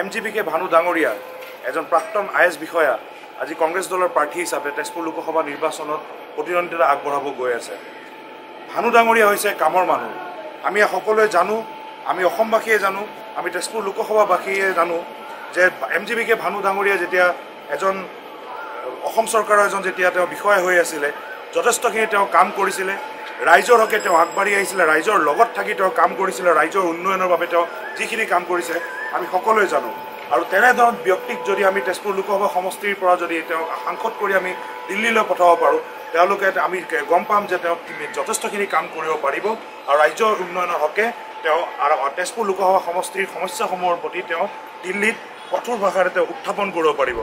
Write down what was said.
M G P K Bhanu ডাঙৰীয়া এজন প্ৰাক্তন আই এছ বিষয়া আজি কংগ্ৰেছ দলৰ প্ৰাৰ্থী হিচাপে তেজপুৰ লোকসভা নিৰ্বাচনত প্ৰতিদ্বন্দ্বিতা আগবঢ়াব গৈ আছে। ভানু ডাঙৰীয়া হৈছে কামৰ মানুহ। আমি সকলোৱে জানো আমি অসমবাসীয়ে জানো আমি তেজপুৰ লোকসভাবাসীয়ে জানো যে M G B K Bhanu ডাঙৰীয়া যেতিয়া এজন অসম চৰকাৰৰ এজন যেতিয়া তেওঁ বিষয়া হৈ আছিলে যথেষ্টখিনি তেওঁ কাম কৰিছিলে। ৰাইজৰ হকে তেওঁ আগবাঢ়ি আহিছিলে ৰাইজৰ লগত থাকি তেওঁ কাম কৰিছিলে ৰাইজৰ উন্নয়নৰ বাবে তেওঁ যিখিনি কাম কৰিছে আমি সকলোৱে জানো। আৰু তেনেধৰণ ব্যক্তিক যদি আমি তেজপুৰ লোকসভা সমষ্টিৰ পৰা যদি তেওঁক সাংসদ কৰি আমি দিল্লীলৈ পঠাব পাৰোঁ তেওঁলোকে আমি গম পাম যে তেওঁ যথেষ্টখিনি কাম কৰিব পাৰিব। আৰু ৰাজ্যৰ উন্নয়নৰ হকে তেওঁ তেজপুৰ লোকসভা সমষ্টিৰ সমস্যাসমূহৰ প্ৰতি তেওঁ দিল্লীত কঠোৰ ভাষাৰে তেওঁ উত্থাপন কৰিব পাৰিব।